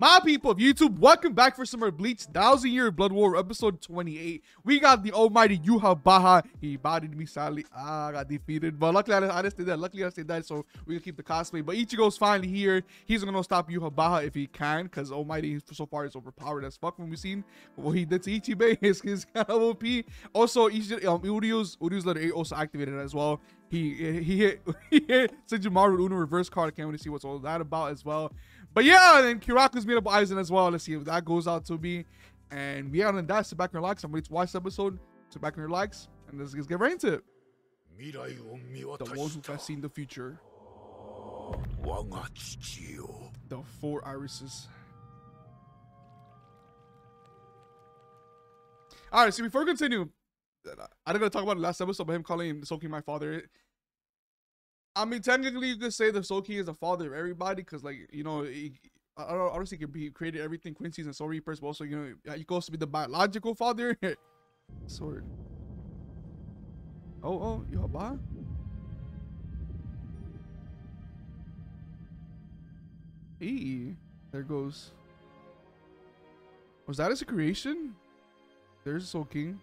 My people of YouTube, welcome back for some Bleach Thousand Year Blood War episode 28. We got the almighty Yhwach. He bodied me sadly. I got defeated. But luckily, I, I just did that. Luckily, I stayed dead, so we can keep the cosplay. But Ichigo's finally here. He's gonna stop Yhwach if he can, because almighty so far is overpowered as fuck when we've seen what he did to Ichibei. His, his kind of OP. Also, Ichi, um, Uryu's, Uryu's letter 8 also activated as well. He he hit, he hit Senjumaru Uno reverse card. I can't wait to see what's all that about as well. But yeah, then Kyoraku's made up Aizen as well. Let's see if that goes out to me. And yeah, and that, sit back and relax. I'm ready to watch the episode. Sit back and relax. And let's, get right into it. The ones who have seen the future. The four irises. Alright, so before we continue, I'm not gonna talk about the last episode, but him calling Soki my father. I mean, technically, you could say the Soul King is the father of everybody, because, like, you know, he, I don't honestly could be created everything Quincy's and Soul Reapers, but also, you know, he goes to be the biological father. Sword. Oh, oh, you Yhwach? Hey, there goes. Was that his creation? There's Soul King.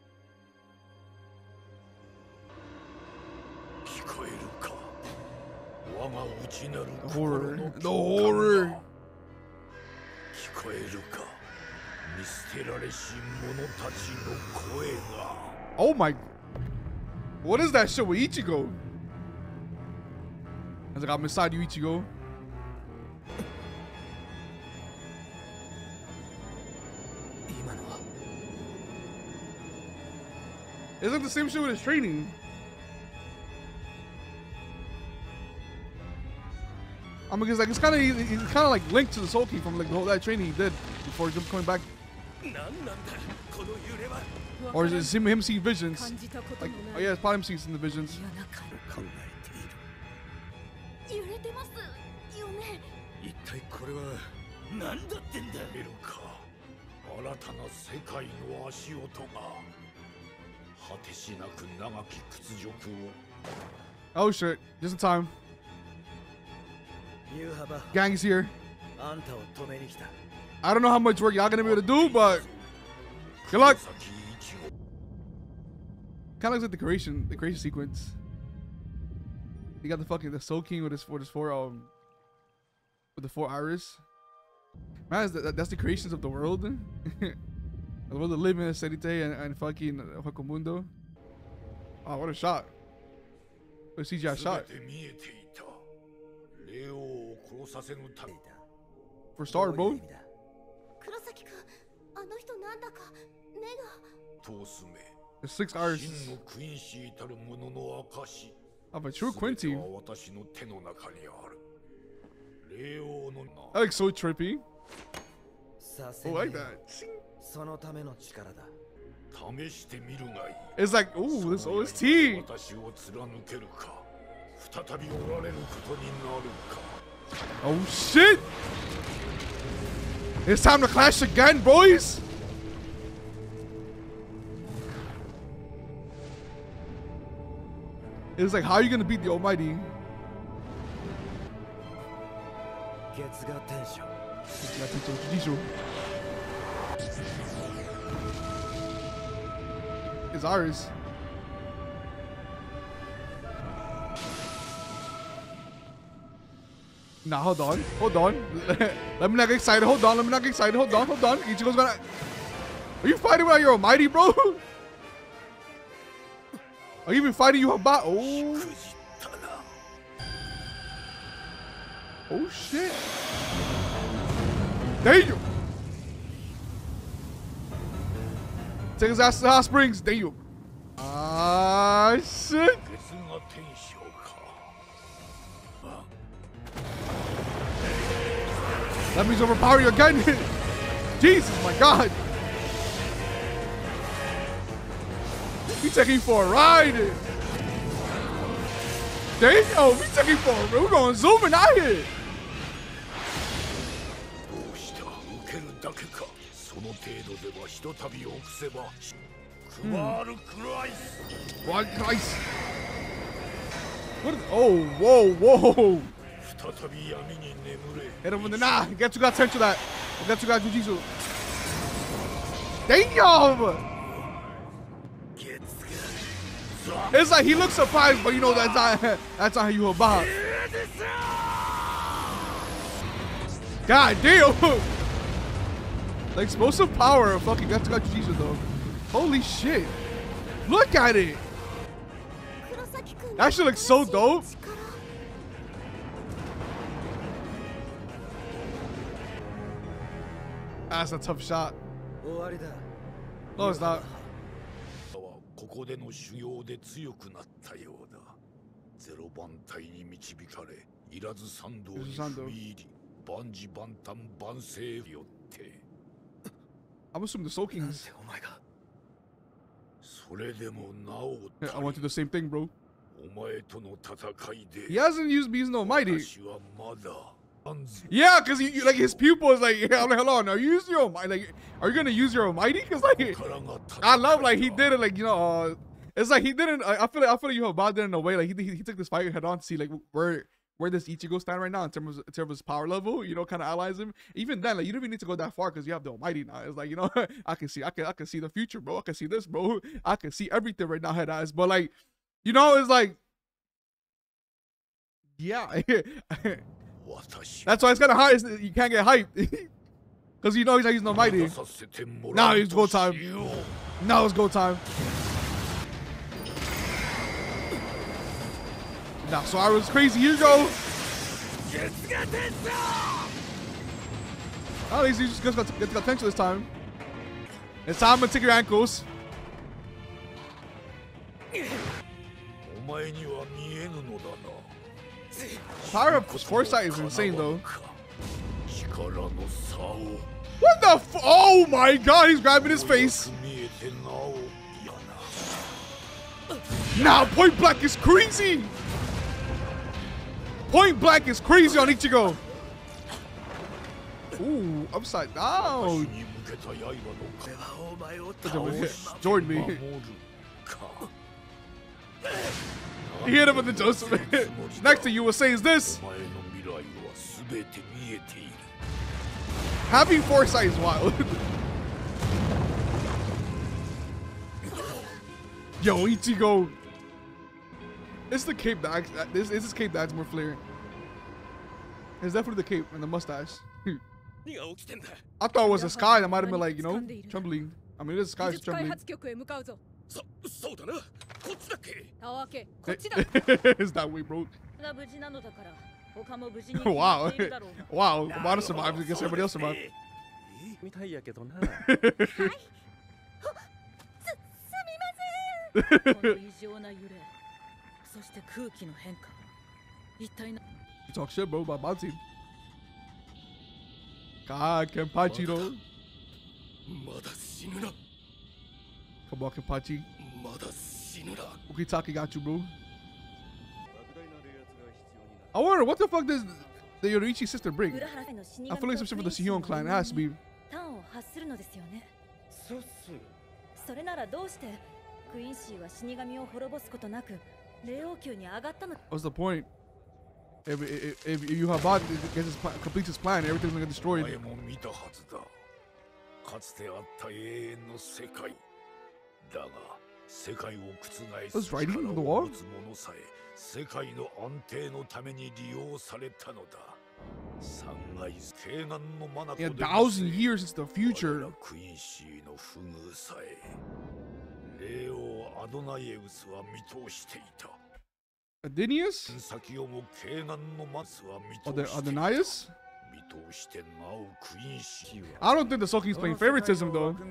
horror. The horror. 聞こえるか見捨てられし者たちの声が Oh my. What is that shit with Ichigo? I was like, I'm inside you, Ichigo. It's like the same shit with his training. I mean, it's like it's kind of it's kind of like linked to the Soul King from like the whole that training he did before just coming back. Or is it him, him seeing visions? Like, oh yeah, it's probably him seeing the visions. Oh shit, just in time. Gang's here. I don't know how much work y'all gonna be able to do, but good luck. Kind of looks like the creation, the creation sequence. You got the fucking the Soul King with his four, his four um with the four iris. Man, that's the, that's the creations of the world. the world to live in, Seireitei and, and fucking uh, Hueco Mundo. Oh, what a shot. What a CGI shot. レオを殺させぬため for Star, どう bro. いう意味だ黒崎くんあの人なんだか目が通すめ The six iris 真のクインシーたる者の証 of a true 全て Quincy. は私の手の中にある霊王の That looks so trippy. させ Oh, ね I え like that. そのための力だ試してみるがいい It's like, ooh, this OST. 私を貫けるか 再びおられることになるか Oh shit! It's time to clash again, boys! It's like, how are you gonna beat the Almighty? 月がテンション It's ours. Nah, hold on, hold on. Let me not get excited. Hold on, let me not get excited. Hold on, hold on. Ichigo's gonna. Are you fighting without your almighty, bro? Are you even fighting you Haba? Oh. Oh shit. Damn. Take his ass to Hot Springs. Damn. Ah uh, shit. Let me overpower you again. Jesus, my God. We taking you for a ride. There you go. We taking for a ride. We're going zooming out here. What Christ? What? Is, oh, whoa, whoa. 여러분들 나 개츠가 탈출다 개츠가 주짓수 Damn! It's like he looks surprised, but you know that's not that's not how you about. God damn! Like explosive power of fucking Getsuga Jujitsu though. Holy shit! Look at it! That shit looks so dope. That's a tough shot. 終わりだ No, it's not. はここでの修行で強くなったようだゼロ番隊に導かれいらず参道に踏み入り万事万端万世よって I'm assuming the Soul なん Kings. でお前がそれでもなお I went through the same thing, bro. お前との戦いで He hasn't used Beast No Mighty. 私はまだ万事 Yeah, because like his pupil is like, yeah, I'm like, hello, now use your almighty. Like, are you gonna use your almighty? Because like, I love like he did it like you know, uh, it's like he didn't. I, I feel like I feel like you have did in a way like he, he, he took this fight head on to see like where where does Ichigo stand right now in terms of, in terms of his power level, you know, kind of allies him. Even then, like you don't even need to go that far because you have the Almighty now. It's like you know, I can see, I can, I can see the future, bro. I can see this, bro. I can see everything right now, head eyes. But like, you know, it's like, yeah. That's why it's kind of hard. You can't get hyped. Because you know he's not using no mighty. Now it's go time. Now it's go time. Now, so I was crazy. Here you go. At least you just got, got, got this time. It's time to take your ankles. Power up foresight is insane though. What the f- Oh my god, he's grabbing his face. Nah, Point Black is crazy. Point Black is crazy on Ichigo. Ooh, upside down. Join me he hit him with the Joseph. Next to you will say is this. Having foresight is wild. Yo, Ichigo. It's the cape that this is this cape that's more flair. It's definitely the cape and the mustache. I thought it was the sky that might have been like, you know, trembling. I mean, the sky is trembling. そそうだなこっちだっけたわけこっちだ it's that way, bro. が無事なのだから他も無事に Wow. wow. Wada survived against everybody else survived. みたいやけどなこの異常な揺れそして空気の変化一体な You talk shit, bro, about my team. God, Kenpachi, though. まだ死ぬな Come on, Kenpachi. Ukitake got you, bro. I wonder, what the fuck does the Yoruichi sister bring? I feel like some shit for the Shihoin clan. It has to be. それならどうしてクインシーは死神を滅ぼすことなく霊王宮に上がったの What's the point? If, if, if you have bought gets his, completes his plan, everything's gonna get destroyed. かつてあった永遠の世界 だが世界を覆す What's writing 力 on the を wall? 持つ者さえ世界の安定のために利用されたのだ三階慶願の眼 In a で thousand years into the 我 future, らクイーンシーの不遇さえ霊王アドナイエウスは見通していた Adenius? 先をも慶願の松は見 Or 通 the していた Adonias? I don't think the Soul King's playing favoritism though. They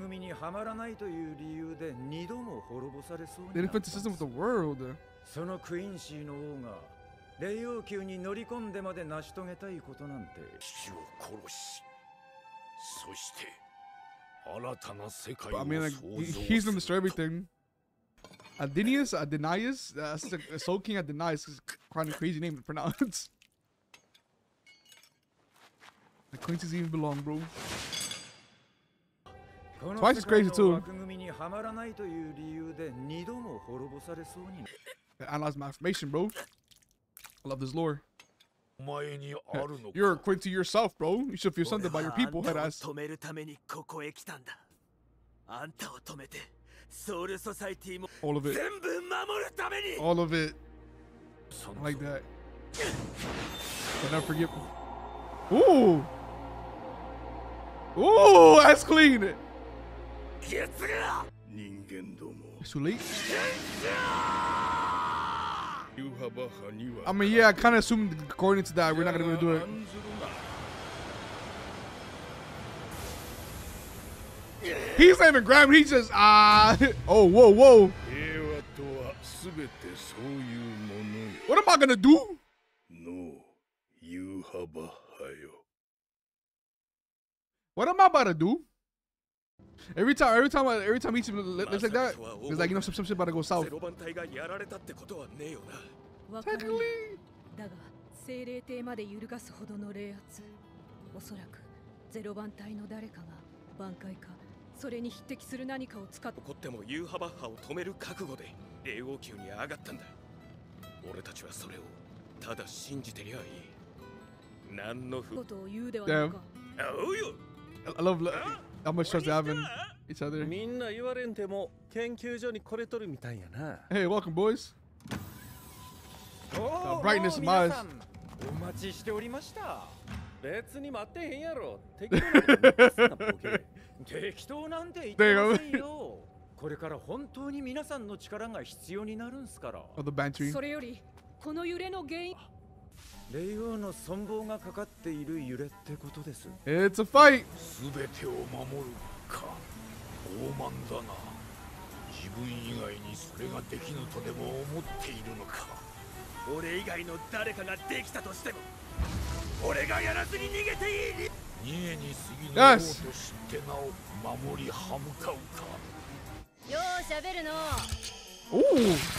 didn't the system with the world. そのクインシーの王が霊王宮に乗り込んでまで成し遂げたいことなんて父を殺しそして新たな世界を創造 I mean like he's gonna destroy everything Adinius Adenius that's uh, the Soul King Adenius is kind of crazy name to pronounce The Quincy's even belong, bro. この Twice as 世界 crazy の too. 枠組みにはまらないという理由で二度も滅ぼされそうにな I analyze my information, bro. I love this lore. お前にあるのか You're a Quincy yourself, bro. You should feel something about your 俺 people, は head あん ass. たを止めるためにここへ来たんだあんたを止めてソウルソサイティも All of 全 it. 部守るために All of it. さん I like that. But never forget. Ooh. Ooh, that's clean. It's too late. I mean, yeah, I kind of assumed according to that, we're not going to do it. He's not even grabbing. He's just, ah. Oh, whoa, whoa. What am I going to do? No, you haba. What am I about to do? Every time, every time, every time each looks like that, it's like you know some, some shit about to go south. ゼロ番隊がやられたってことはねえよなわからない Technically, だが精霊艇まで揺るがすほどの冷圧おそらくゼロ番隊の誰かが挽回かそれに匹敵する何かを使って怒ってもユーハバッハを止める覚悟で霊王宮に上がったんだ俺たちはそれをただ信じてりゃいい何の不ことを言うではないかおうよ I I love how much trust they have in each other. みんな言われんでも研究所にこれとるみたいやな Hey, welcome, boys. お The brightness of my eyes. お待ちしておりました別に待ってへんやろ適当なこと言ってすなボケ適当なんて言ってませんよこれから本当に皆さんの力が必要になるんすから Oh, the bantry. それよりこの揺れの原因 霊王の存亡がかかっている揺れってことです。It's a fight. すべてを守るか。傲慢だな。自分以外にそれができぬとでも思っているのか。俺以外の誰かができたとしても俺がやらずに逃げていい。逃げに過ぎぬ.と知ってなお守り歯向かうか。ようしゃべるの。Ooh,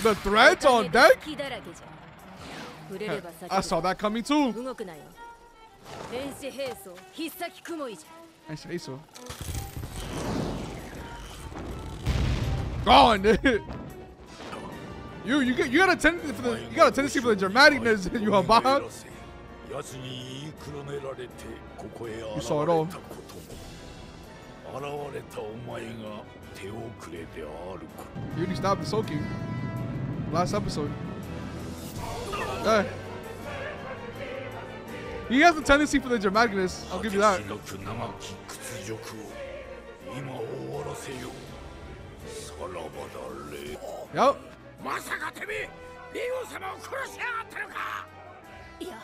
the threads on deck? I saw that coming too. 動くなよ電子兵装必殺雲いじ I say so. Gone. you, you get, you got a tendency for the, you got a tendency for the dramaticness. You have Baha. 奴に言いくるめられてここへ現れ You た saw こ it と all. も現れたお前が手遅れであること You already stopped the soaking. Last episode. Yeah. He has a tendency for the dramaticness. I'll give you that. 果てしなく長き屈辱を今終わらせようさらばだ霊 Yep. まさかてめえ霊王様を殺しやがったのかいや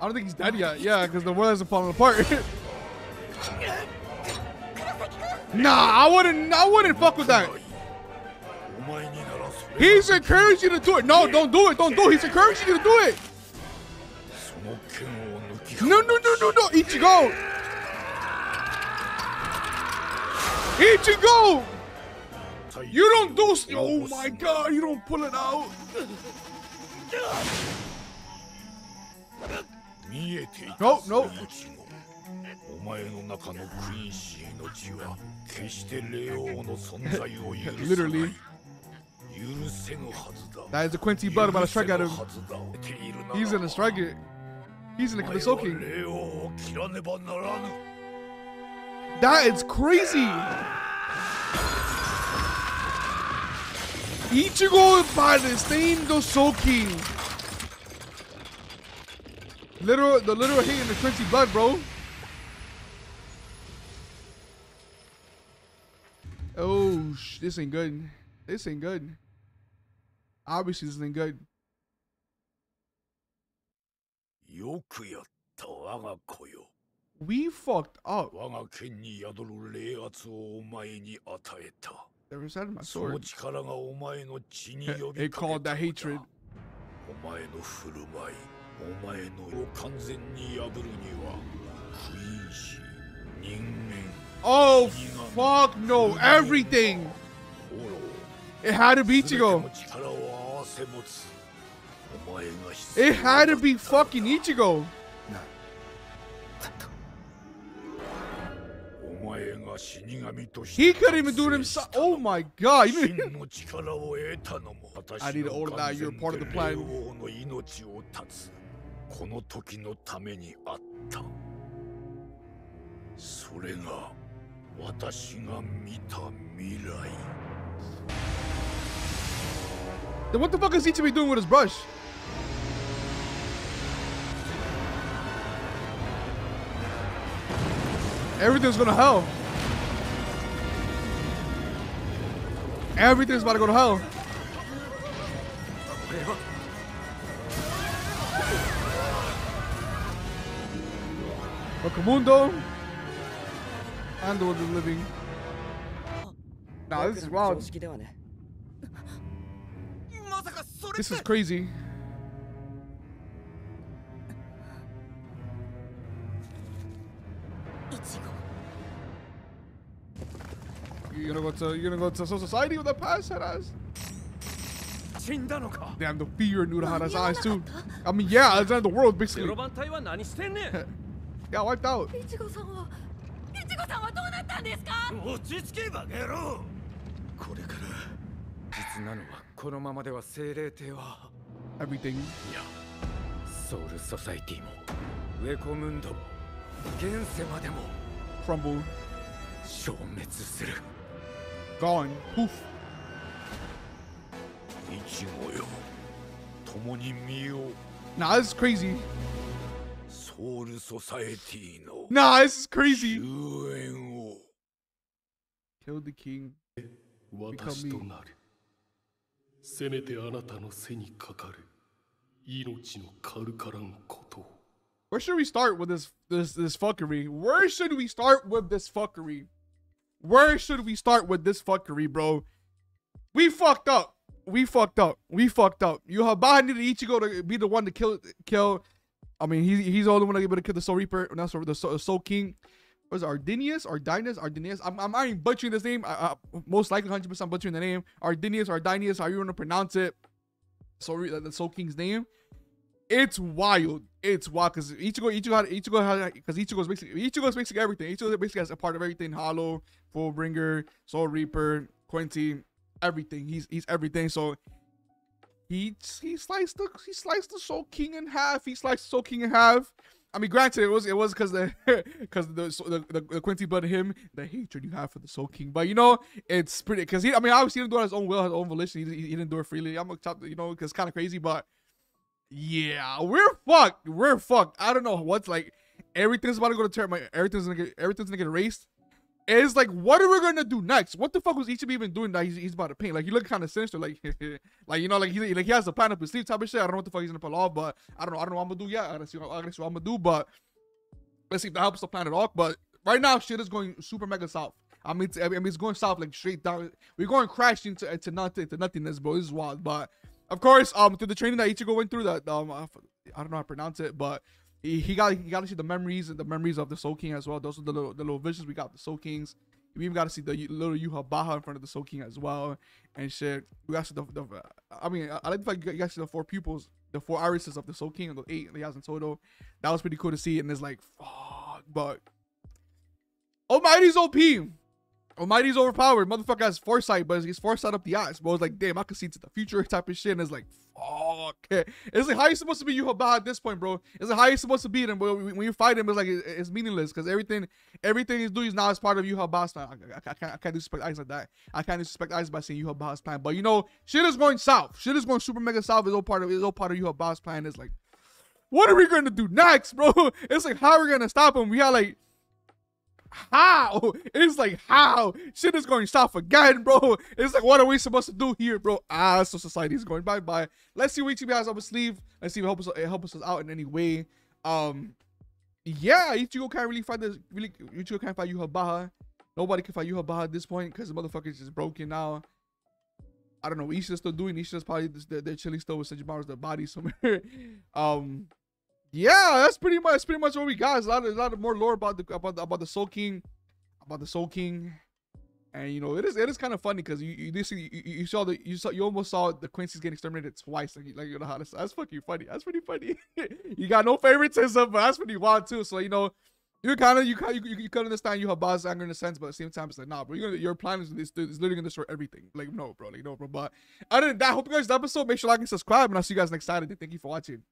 I don't think he's dead yet. Yeah, because the world isn't falling apart. nah, I wouldn't. I wouldn't fuck with that. お前にならそれ He's encouraging you to do it. No, don't do it. Don't do it. He's encouraging you to do it. その剣を抜き No, no, no, no, no. Ichigo. Ichigo. You don't do. s- Oh my god. You don't pull it out. 見えていた No, no. イチゴお前の中のクイーンシーの血は決して霊王の存在を許さない That is a Quincy Butter about to strike at him. He's gonna strike it. He's gonna commit soaking. That is crazy. Ichigo by the same Literal, the literal hit in the Quincy blood, bro. Oh, this ain't good. This ain't good. Obviously, this isn't good. fucked up. 我が剣に宿る霊圧をお前に与えた。Never my sword. called that hatred. Oh fuck no, everything! It had to be Ichigo. It had to be fucking Ichigo. お前が死神とし He couldn't even do it himself. Oh my god. 真の力を得たのも I need to order that. You're part of the plan. 霊王の命を絶つこの時のためにあったそれが私が見た未来 Then what the fuck is he to be doing with his brush? Everything's gonna hell. Everything's about to go to hell. Hueco Mundo and the living. Nah, this is wild. This is crazy. You're gonna go to you're gonna go to society with that pass at us? Damn the fear in Urahara's eyes too. I mean yeah, it's not the world basically. yeah, wiped out. Ichigo-san ちごさんはいちごさんはどうなのはこのままでは精霊帝は Everything? いやソウルソサイティもウェコムンドも現世までも Crumble. 消滅する Gone. Poof. いちごよ共に見よう Nah, this is crazy. ソウルソサエティの Nah, this is crazy. 終焉を Kill the king. 私となる Where should we start with this this this fuckery? Where should we start with this fuckery? Where should we start with this fuckery, bro? We fucked up. We fucked up. We fucked up. Yuhabaha needed Ichigo to be the one to kill kill. I mean, he, he's the only one that able to kill the Soul Reaper, not Soul, the Soul King. Was Ardinius? Ardinius? Ardinius? I'm I'm already butchering this name. I, I, most likely 100% butchering the name. Ardinius, Ardinius, how you want to pronounce it. Soul, the Soul King's name it's wild. It's wild because Ichigo, Ichigo, had, Ichigo had because Ichigo's basically Ichigo's basically everything. Ichigo basically has a part of everything. Hollow, Fullbringer, Soul Reaper, Quincy, everything. He's he's everything. So he he sliced the he sliced the Soul King in half. He sliced Soul King in half. I mean, granted, it was it was because the because the, the the Quincy blood him the hatred you have for the Soul King. But you know, it's pretty because he. I mean, obviously he didn't do it his own will, his own volition. He, he, he didn't do it freely. I'm gonna top, you know, because it's kind of crazy, but yeah, we're fucked. We're fucked. I don't know what's like. Everything's about to go to term. Everything's gonna get everything's gonna get erased. It's like, what are we gonna do next? What the fuck was Ichibei even doing that he's, he's about to paint? Like, he look kind of sinister, like, like you know, like he like he has a plan up his sleeve type of shit. I don't know what the fuck he's gonna pull off, but I don't know. I don't know what I'm gonna do yet. I gotta see, I gotta see what I'm gonna do, but let's see if that helps the plan at all. But right now, shit is going super mega south. I mean, I mean, it's going south like straight down. We're going crashing to to nothing to nothingness, bro. This is wild, but of course, um, through the training that Ichigo went through, that um, I don't know how to pronounce it, but he, he got he got to see the memories and the memories of the Soul King as well. Those are the little the little visions we got the Soul Kings. We even got to see the little Yuha Baha in front of the Soul King as well and shit. We got to see the, the I mean, I like the fact you guys see the four pupils, the four irises of the Soul King, and the eight he has in total. That was pretty cool to see, and it's like, fuck, but Almighty's OP. Almighty's overpowered. Motherfucker has foresight, but he's foresight up the ass. But it's like, damn, I can see to the future type of shit. And it's like, fuck. It's like, how you supposed to be Yuhabaha at this point, bro? It's like, how you supposed to beat him? But when you fight him, it's like, it's meaningless because everything everything he's doing is now as part of Yuhabaha's plan. I, I, I, can't, I can't disrespect eyes like that. I can't disrespect eyes by saying Yuhabaha's plan. But you know, shit is going south. Shit is going super mega south. It's all part of, it's all part of Yuhabaha's plan. It's like, what are we going to do next, bro? It's like, how are we going to stop him? We had like, how? It's like how shit is going south again, bro. It's like what are we supposed to do here, bro? Ah, so society is going bye bye. Let's see what Ichigo has up his sleeve. Let's see if it helps us it helps us out in any way. Um, yeah, Ichigo can't really fight this. Really, Ichigo can't fight Yuhabaha. Nobody can fight Yuhabaha at this point because the motherfucker is just broken now. I don't know Ishida's still doing. Ishida's probably they're, chilling still with Senjumaru's their body somewhere. um, yeah, that's pretty much that's pretty much what we got. There's a lot, of, a lot of more lore about the about the, about the Soul King, about the Soul King, and you know it is it is kind of funny because you you, this, you you saw the you saw you almost saw the Quincy's getting exterminated twice. Like, like you know how to, that's fucking funny. That's pretty funny. you got no favoritism, but that's pretty wild too. So you know. You kind of you kind you, you can understand you have boss anger in a sense, but at the same time it's like nah, bro. You're gonna, your plan is this is literally gonna destroy everything. Like no, bro. Like no, bro. But other than that, hope you guys the episode. Make sure to like and subscribe, and I'll see you guys next Saturday. Thank you for watching.